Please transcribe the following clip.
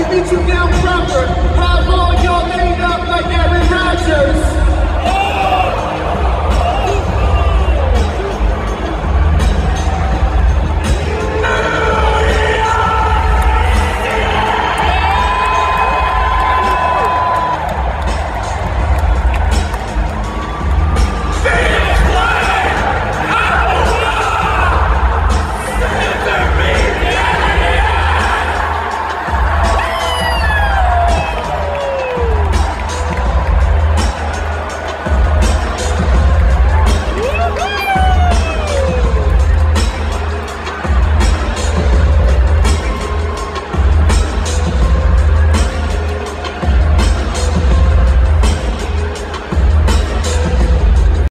everything you down proper.